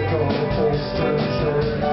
Death